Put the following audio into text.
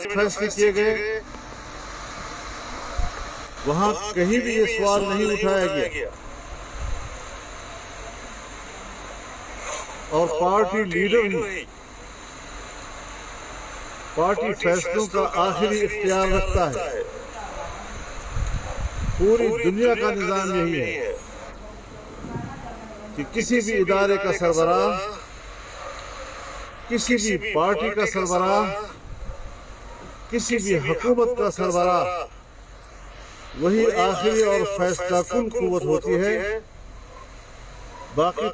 फैसले किए गए। वहाँ कहीं भी ये सवाल नहीं उठाया गया। और पार्टी लीडर ही पार्टी फैसलों का आखिरी इख्तियार रखता है। पूरी दुनिया का निज़ाम यही है कि किसी भी इदारे का सरबराह किसी भी पार्टी का सरबराह किसी भी हकूमत का सरबरा। वही आखिरी और फैसला कुन कुत होती है। बाकी